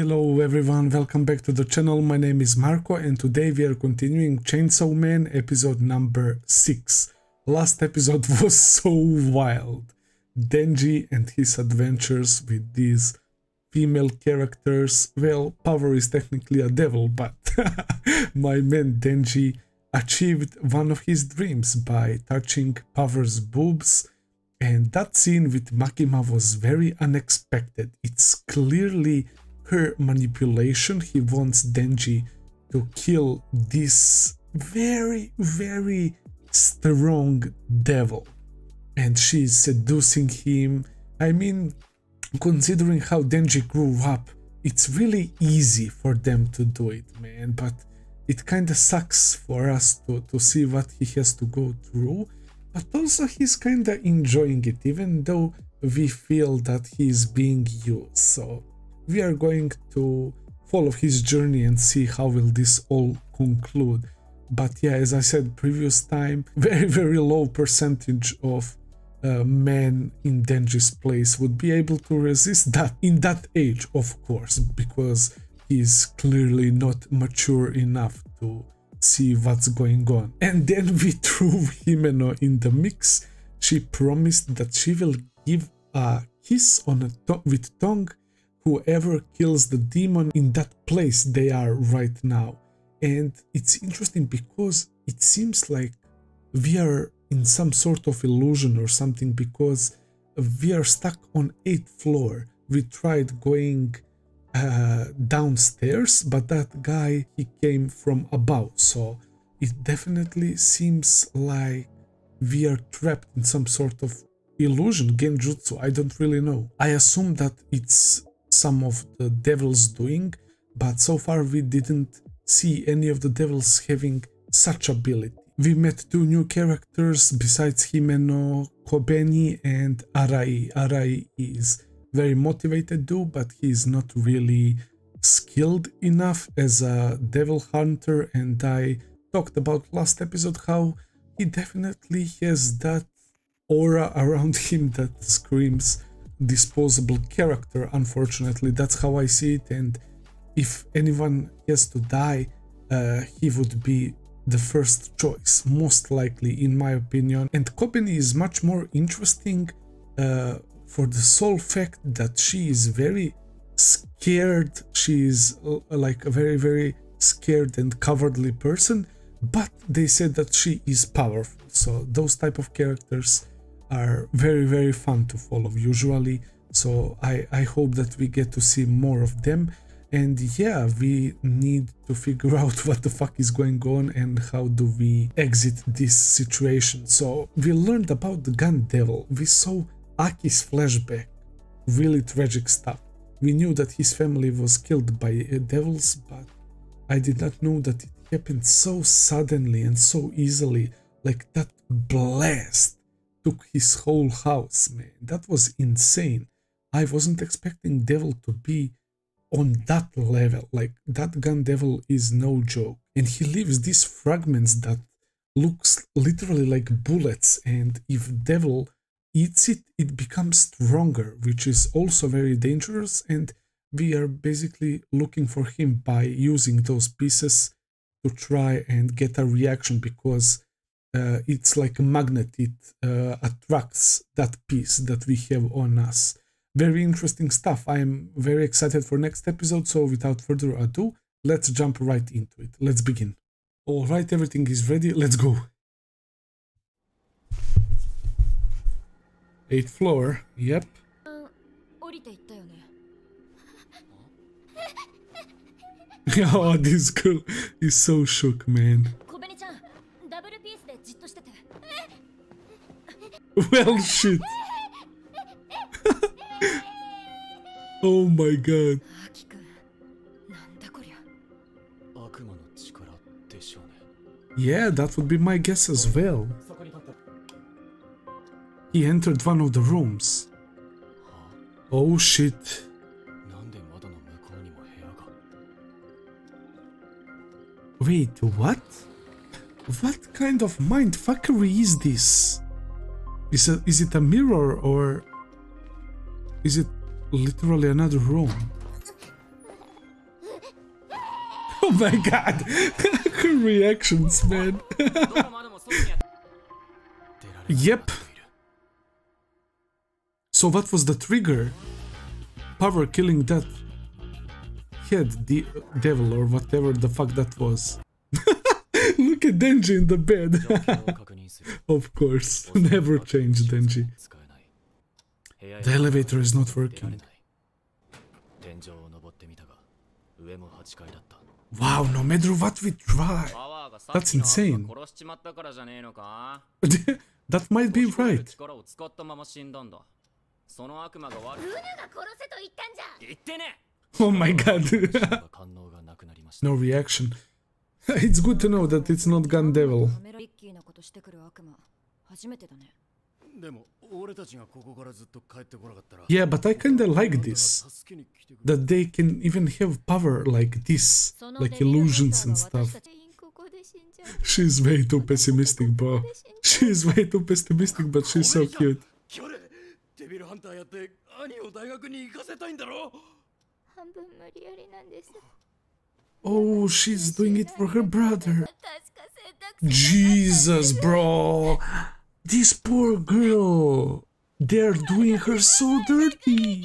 Hello everyone, welcome back to the channel. My name is Marko and today we are continuing Chainsaw Man episode number 6. Last episode was so wild. Denji and his adventures with these female characters. Well, Power is technically a devil, but my man Denji achieved one of his dreams by touching Power's boobs and that scene with Makima was very unexpected. It's clearly her manipulation. He wants Denji to kill this very, very strong devil. And she's seducing him. I mean, considering how Denji grew up, it's really easy for them to do it, man. But it kinda sucks for us to, to see what he has to go through. But also he's kinda enjoying it, even though we feel that he's being used. So we are going to follow his journey and see how will this all conclude. But yeah as i said previous time very very low percentage of uh, men in Denji's place would be able to resist that in that age of course because he's clearly not mature enough to see what's going on. And then we threw Himeno in the mix. She promised that she will give a kiss on a to with tongue whoever kills the demon in that place they are right now. And it's interesting because it seems like we are in some sort of illusion or something because we are stuck on 8th floor. We tried going uh, downstairs, but that guy, he came from above. So it definitely seems like we are trapped in some sort of illusion, genjutsu, I don't really know. I assume that it's some of the devils doing, but so far we didn't see any of the devils having such ability. We met two new characters besides Himeno, Kobeni and Arai. Arai is very motivated dude, but he's not really skilled enough as a devil hunter and I talked about last episode how he definitely has that aura around him that screams disposable character unfortunately. That's how i see it. And if anyone has to die uh, he would be the first choice most likely in my opinion. And Kobeni is much more interesting uh, for the sole fact that she is very scared. She is uh, like a very very scared and cowardly person. But they said that she is powerful. So those type of characters are very very fun to follow usually. So I, I hope that we get to see more of them. And yeah we need to figure out what the fuck is going on and how do we exit this situation. So we learned about the gun devil. We saw aki's flashback. Really tragic stuff. We knew that his family was killed by devils but i did not know that it happened so suddenly and so easily. Like that blast took his whole house, man. That was insane. I wasn't expecting Devil to be on that level. Like, that gun Devil is no joke. And he leaves these fragments that looks literally like bullets. And if Devil eats it, it becomes stronger, which is also very dangerous. And we are basically looking for him by using those pieces to try and get a reaction because uh, it's like a magnet. It uh, attracts that piece that we have on us. Very interesting stuff. I am very excited for next episode so without further ado let's jump right into it. Let's begin. All right everything is ready. Let's go. Eighth floor. Yep. Oh this girl is so shook man well, shit. oh my god. Yeah, that would be my guess as well. He entered one of the rooms. Oh shit. Wait, what? What kind of mindfuckery is this? Is, a, is it a mirror or is it literally another room? Oh my god! Her reactions, man. yep. So what was the trigger? Power killing that head the devil or whatever the fuck that was. Look at Denji in the bed. 状況を確認する of course, never change Denji. 使えない部屋へ The elevator is not 出られ working. ない天井を登ってみたが上も8階だった Wow, no matter what we try. パワーがさっ That's きの insane. 悪魔殺しちまったからじゃねえのか that might be 閉じ込める right. 力を使ったまま死んだんだその悪魔が悪いルナが殺せと言ったんじゃ言ってね Oh my god. 感能がなくなりました no reaction. it's good to know that it's not Gun Devil. カメラリッキーなことしてくる悪魔初めてだねでも俺たちがここからずっと帰ってこなかったら Yeah, but I kinda like this. 助けに来てくれ That they can even have power like this, like illusions and stuff. 全員ここで死んじゃう She's way too pessimistic, bro. She's way too pessimistic, but she's so cute. キョレデビルハンターやって兄を大学に行かせたいんだろ半分無理やりなんです Oh, she's doing it for her brother. Jesus, bro. This poor girl. They're doing her so dirty.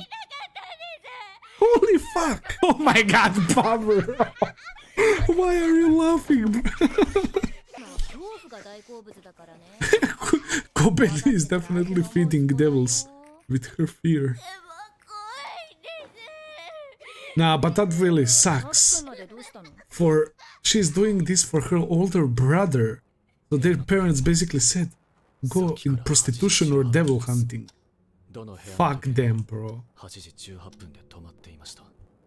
Holy fuck. Oh my god, Bobber. Why are you laughing? Kobeni is definitely feeding devils with her fear. Nah, but that really sucks. For she's doing this for her older brother. So their parents basically said, go in prostitution or devil hunting. Fuck them, bro.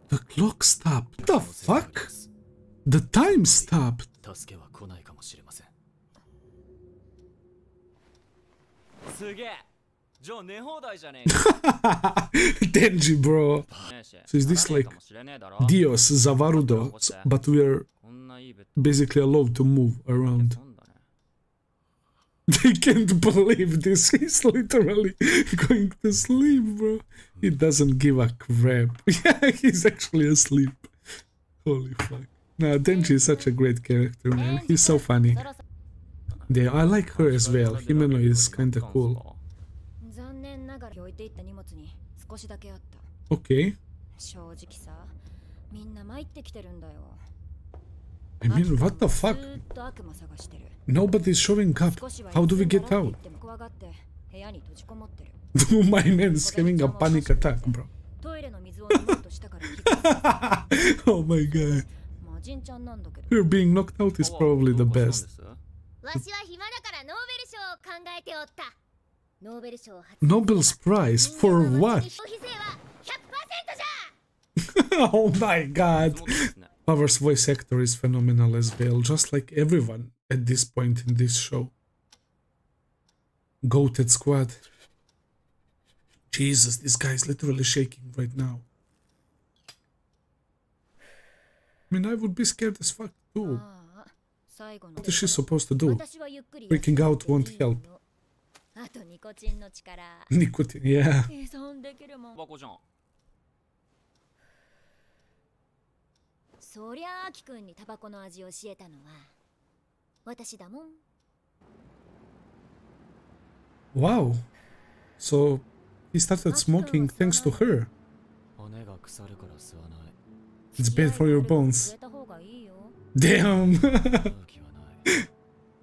The clock stopped. What the fuck? The time stopped. じゃあ寝放題じゃねえ Denji, bro. So is this like Dio's, Zavarudo, but we're basically allowed to move around. They can't believe this. He's literally going to sleep, bro. He doesn't give a crap. Yeah, he's actually asleep. Holy fuck. Nah, Denji is such a great character, man. He's so funny. Yeah, I like her as well. Himeno is kinda cool. 残念ながら置いていった荷物に少しだけあった Okay. 正直さみんな参ってきてるんだよ I mean, what the ず fuck? ーっと悪魔探してる Nobody's showing up. 少しは How do we 休 get んだろう out? って言っても怖がって部屋に閉じこもってる My man's having a panic attack, bro. トイレの水を飲もうとしたから気がついた Oh my god. マジンちゃんなんだけど Her being knocked out is probably the どうか best. したんですわしは暇だからノーベル賞を考えておったノーベル賞を発 Nobel's Prize for what? oh my god! Power's voice actor is phenomenal as well, just like everyone at this point in this show. Goated squad. Jesus, this guy is literally shaking right now. I mean, I would be scared as fuck too. What is she supposed to do? Freaking out won't help. コチンの力 Nicotine, yeah. 計算できるもんバコじゃんそりゃあきくんにタバコの味を教えたのは私だもん Wow. So he started smoking thanks to her. 骨が腐るから吸わない It's bad for your 触 bones. Damn.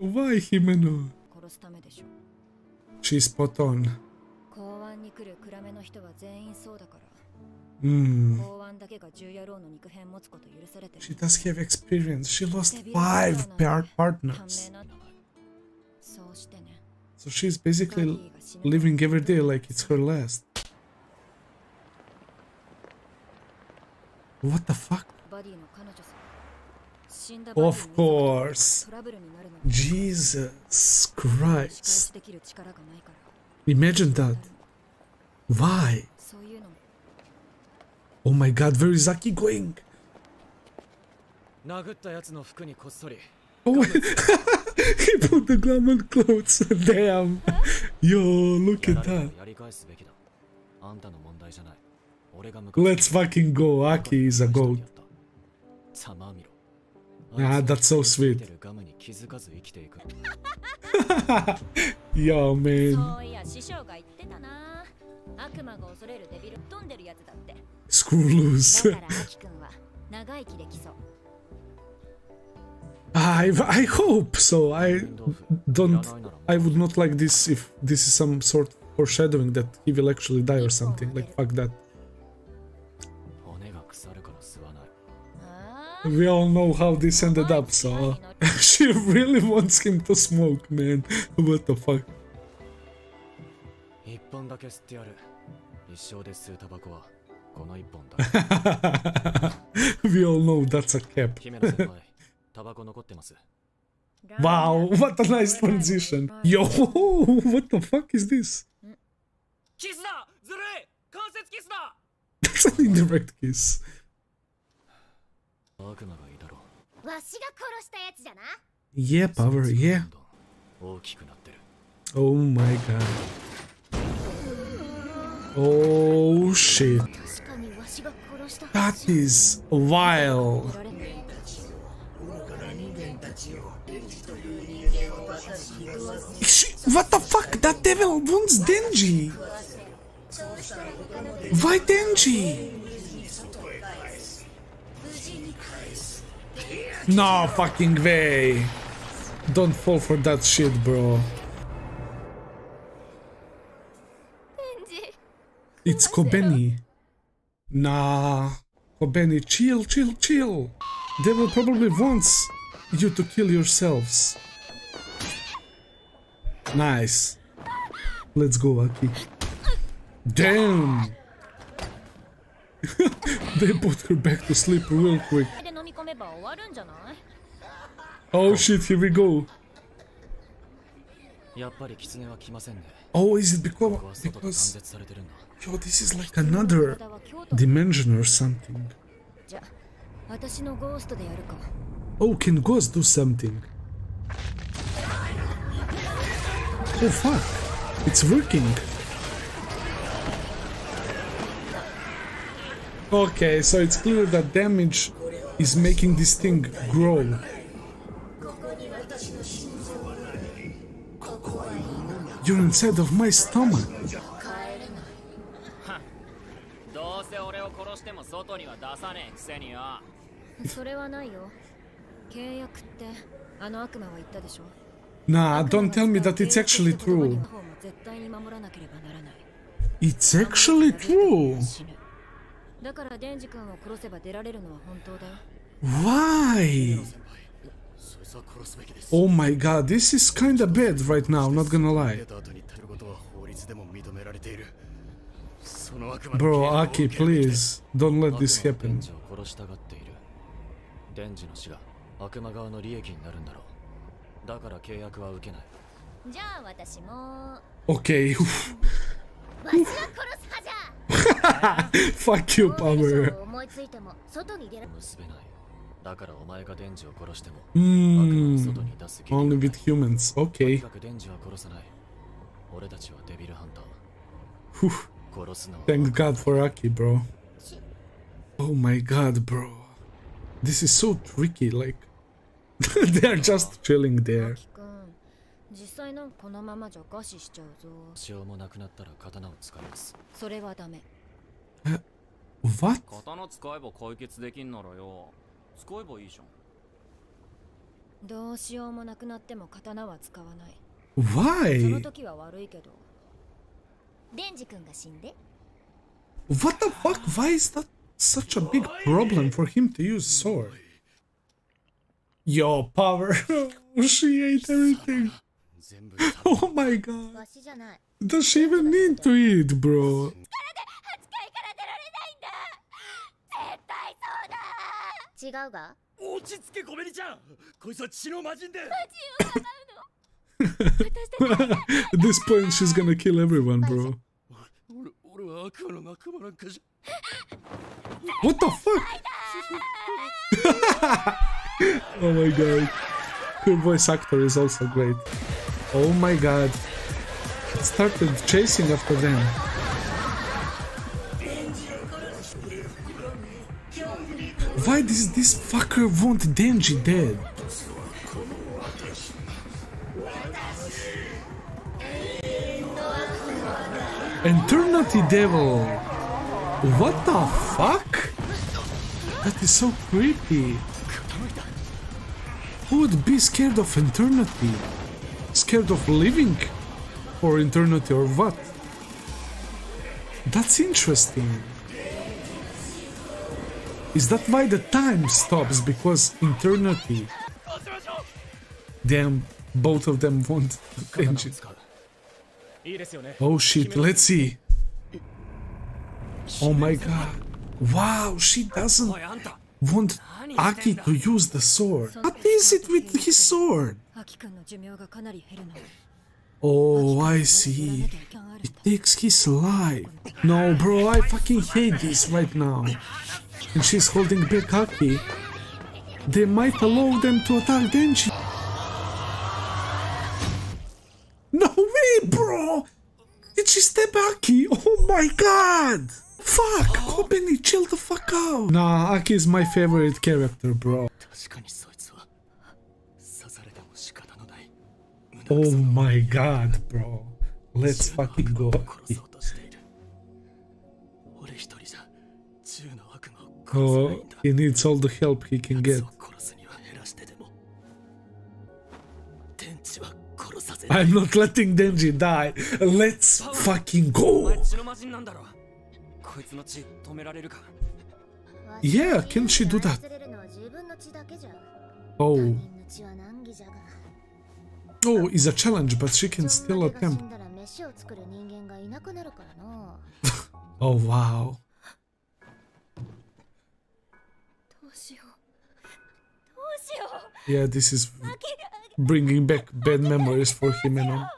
Why Himeno? 殺すためでしょ She's spot on. 公安に来る暗めの人は全員そうだから Hmm. 公安だけが銃野郎の肉片持つこと許されて She る does have experience. She lost five par- 短 partners. 命なそうしてね So she's basically living every day like it's her last. What the fuck? バディの彼女さ死んだバディの Of course. Jesus Christ. Imagine that. Why? Oh my god, where is Aki going? Oh, he put the glove on clothes. Damn. Yo, look at that. Let's fucking go. Aki is a goat. Yeah, that's so sweet. Yo, man. Screw loose. I, I hope so. I don't. I would not like this if this is some sort of foreshadowing that he will actually die or something. Like, fuck that. We all know how this ended up, so. she really wants him to smoke, man. What the fuck? 一本だけ吸ってやる一生で吸うタバコはこの一本だ We all know that's a cap. 姫野先輩タバコ残ってます Wow, what a nice transition. Yo, what the fuck is this? キスだずるい関節キスだ That's an indirect kiss. Yeah, power, yeah. Oh my god. Oh shit. That is vile. What the fuck? That devil wants Denji. Why Denji? No fucking way. Don't fall for that shit, bro. It's Kobeni. Nah. Kobeni, chill, chill, chill. Devil probably wants you to kill yourselves. Nice. Let's go, Aki. Damn! they put her back to sleep real quick. で飲み込めば終わるんじゃない Oh shit, here we go. やっぱり狐は来ませんね Oh, is it こ because こは外と断 because 絶されてるんだ yo, this is like another 体は京都 dimension or something. じゃ私のゴーストでやるか Oh, can Ghost do something? Oh fuck! It's working. Okay, so it's clear that damage is making this thing grow. You're inside of my stomach. nah, don't tell me that it's actually true. It's actually true. 死ぬだからデンジ君を殺せば出られるのは本当だよ Why? そいつは殺すべきです Oh my god, this is kinda bad right now, not gonna 出 lie. た後に食べることは法律でも認められているその悪魔の Bro, 刑を Aki, 受けるべき please, don't let 悪魔 this はデ happen. ンジを殺したがっているデンジの死が悪魔側の利益になるんだろうだから契約は受けないじゃあ私も Okay, わしが殺す派じゃ fuck you, ノーベル Power. 賞を思いついても外に出る結べないだからお前がデンジを殺しても悪魔を Hmm, 外に出す義理 only がない with humans. とに Okay. かくデンジは殺さない俺たちはデビルハンタ Whew. ー殺すのは Thank God for Aki, bro. Oh my god, bro. This is so tricky, like. they are just chilling there. キ君実際なんかこのままじゃ餓死しちゃうぞしようもなくなったら刀を使いますそれはダメ What? 刀使えば解決できんならよ使えばいいじゃんどうしようもなくなっても刀は使わないその Why? 時は悪いけどデンジ君が死んで What the fuck? Why is that such a big problem for him to use sword? Yo, power. she ate everything. 全部 Oh my god. わしじゃない Does she even need to eat, bro? 違うが落ち着けコメリちゃんこいつは血の魔人で At this point, she's gonna kill everyone, bro. 俺俺は悪魔の仲間なんかじゃ What the fuck? oh my god. Her voice actor is also great. Oh my god. It started chasing after them. Why does this fucker want Denji dead? Eternity Devil! What the fuck? That is so creepy. Who would be scared of eternity? Scared of living? Or eternity or what? That's interesting. Is that why the time stops? Because eternity. Damn, both of them want Denji. Oh shit, let's see. Oh my god. Wow, she doesn't want Aki to use the sword. What is it with his sword? Oh, I see. It takes his life. No, bro, I fucking hate this right now. And she's holding back. They might allow them to attack Denji. No way, bro! Did she stab Aki? Oh my god! Fuck! Kobeni, chill the fuck out! Nah, Aki is my favorite character, bro. Oh my god, bro. Let's fucking go. Oh, he needs all the help he can get. I'm not letting Denji die. Let's fucking go. Yeah, can she do that? Oh. oh. Oh, is a challenge, but she can still attempt. oh, wow. Yeah, this is bringing back bad memories for him and all.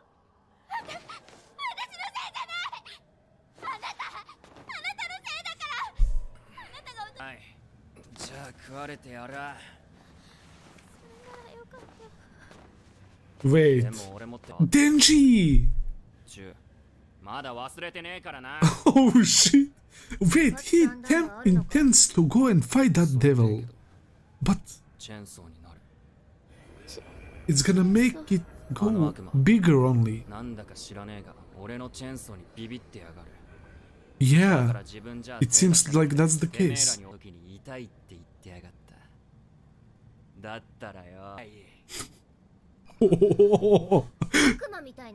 Wait. Denji! Oh shit! Wait, he intends to go and fight that devil. But... It's gonna make it go bigger only. Yeah, it seems like that's the case.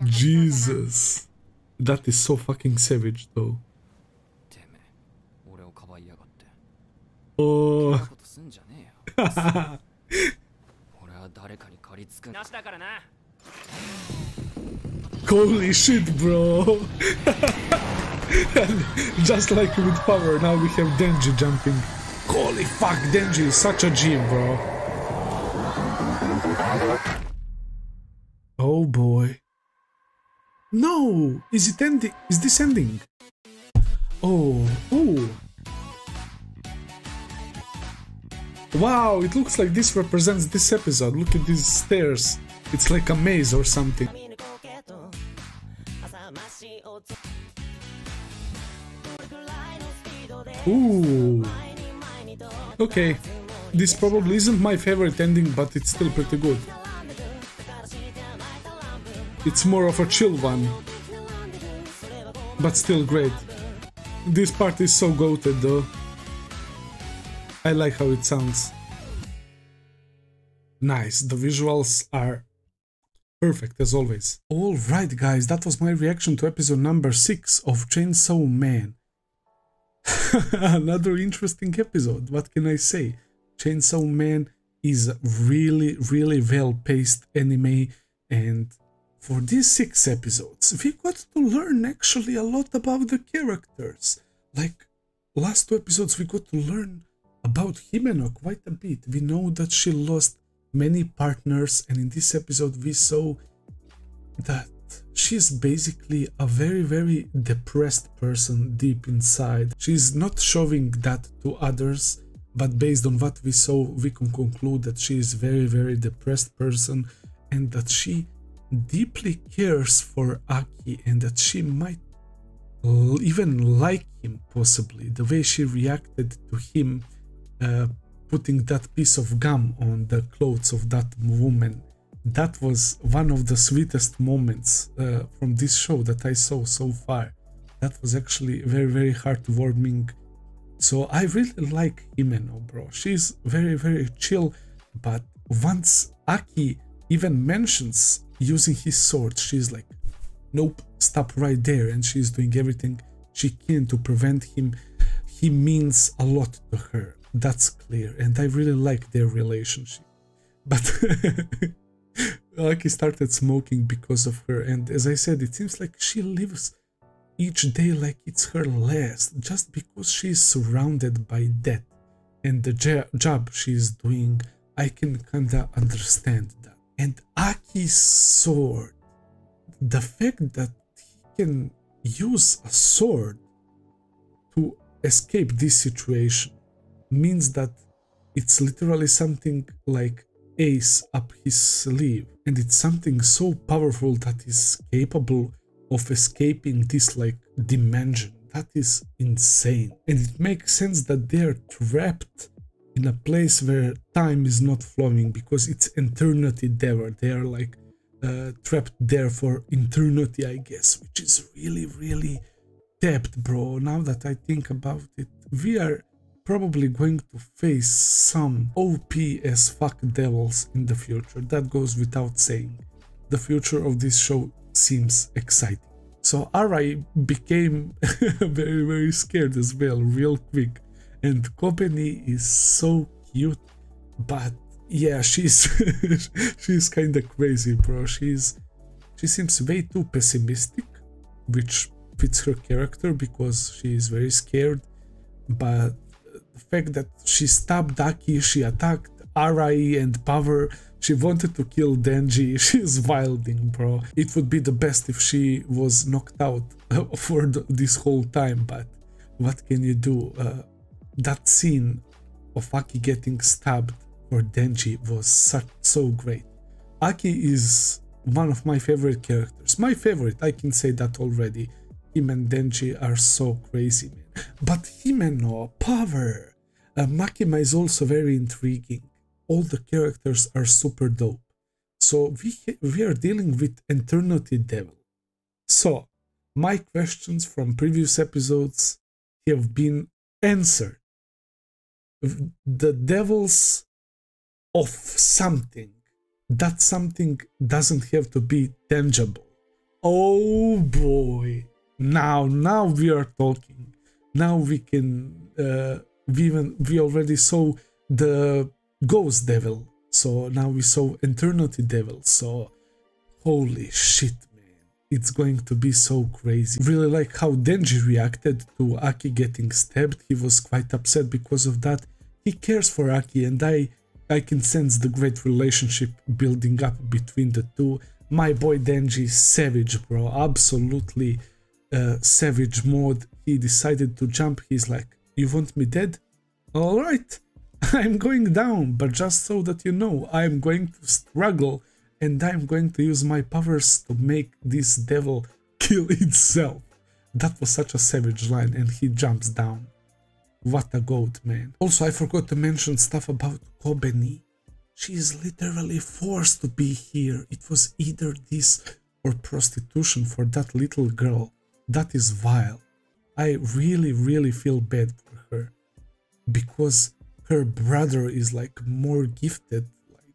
Jesus. That is so fucking savage though. てめえ俺をかばいやがって Oh, そんなことすんじゃねえよ俺は誰かに借りつくなしだからな holy shit, bro. Just like with power, now we have Denji jumping. Holy fuck, Denji is such a G, bro. Oh boy. No! Is it ending? Is this ending? Oh, oh. Wow, it looks like this represents this episode. Look at these stairs. It's like a maze or something. Ooh. Okay. This probably isn't my favorite ending, but it's still pretty good. It's more of a chill one. But still great. This part is so goated though. I like how it sounds. Nice, the visuals are perfect as always. Alright guys, that was my reaction to episode number 6 of Chainsaw Man. Another interesting episode, what can I say? Chainsaw Man is a really, really well paced anime, and for these six episodes, we got to learn actually a lot about the characters. Like last two episodes, we got to learn about Himeno quite a bit. We know that she lost many partners, and in this episode, we saw that she's basically a very very depressed person deep inside she's not showing that to others but based on what we saw we can conclude that she is very very depressed person and that she deeply cares for aki and that she might even like him possibly. The way she reacted to him uh, putting that piece of gum on the clothes of that woman that was one of the sweetest moments uh, from this show that i saw so far. That was actually very very heartwarming. So i really like himeno bro. She's very very chill but once aki even mentions using his sword she's like nope stop right there and she's doing everything she can to prevent him. He means a lot to her that's clear and i really like their relationship. But Aki started smoking because of her and as i said it seems like she lives each day like it's her last just because she's surrounded by death and the job she's doing i can kinda understand that and aki's sword the fact that he can use a sword to escape this situation means that it's literally something like ace up his sleeve. And it's something so powerful that is capable of escaping this like dimension. That is insane. And it makes sense that they're trapped in a place where time is not flowing because it's eternity there they are like uh, trapped there for eternity i guess which is really really depth bro now that i think about it we are probably going to face some OP as fuck devils in the future. That goes without saying. The future of this show seems exciting. So Arai became very very scared as well real quick and Kobeni is so cute but yeah she's she's kind of crazy bro she's she seems way too pessimistic which fits her character because she is very scared but the fact that she stabbed Aki, she attacked Arai and Power, she wanted to kill Denji, she's wilding, bro. It would be the best if she was knocked out for this whole time, but what can you do? Uh, that scene of Aki getting stabbed for Denji was such, so great. Aki is one of my favorite characters. My favorite, I can say that already. Him and Denji are so crazy, man. But Himeno, Power, uh, Makima is also very intriguing. All the characters are super dope. So we, we are dealing with Eternity Devil. So, my questions from previous episodes have been answered. The devils of something. That something doesn't have to be tangible. Oh boy. Now, now we are talking. Now we can uh, we even we already saw the ghost devil so now we saw eternity devil so holy shit man it's going to be so crazy really like how denji reacted to aki getting stabbed he was quite upset because of that he cares for aki and i i can sense the great relationship building up between the two my boy denji savage bro absolutely uh, savage mode he decided to jump he's like you want me dead? Alright, I'm going down, but just so that you know, I'm going to struggle and I'm going to use my powers to make this devil kill itself. That was such a savage line and he jumps down. What a goat, man. Also, I forgot to mention stuff about Kobeni. She is literally forced to be here. It was either this or prostitution for that little girl. That is vile. I really, really feel bad for her because her brother is like more gifted like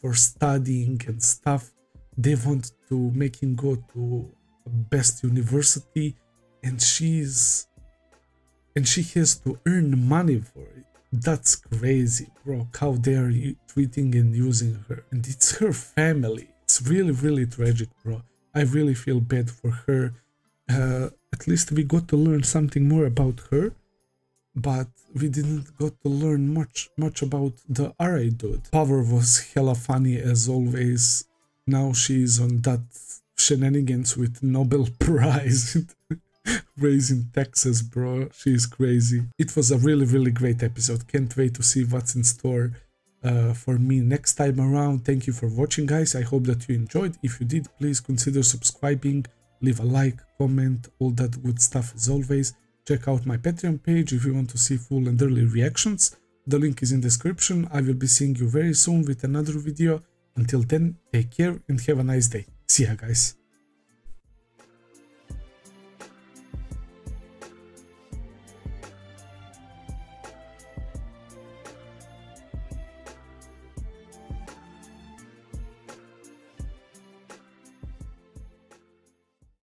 for studying and stuff. They want to make him go to best university and she's and she has to earn money for it. That's crazy, bro. How they are treating and using her. And it's her family. It's really, really tragic, bro. I really feel bad for her. Uh, at least we got to learn something more about her but we didn't got to learn much much about the Arai dude. Power was hella funny as always. Now she's on that shenanigans with Nobel Prize. Raising Texas, bro. She's crazy. It was a really, really great episode. Can't wait to see what's in store uh, for me next time around. Thank you for watching, guys. I hope that you enjoyed. If you did, please consider subscribing leave a like, comment, all that good stuff as always. Check out my Patreon page if you want to see full and early reactions. The link is in the description. I will be seeing you very soon with another video. Until then, take care and have a nice day. See ya guys.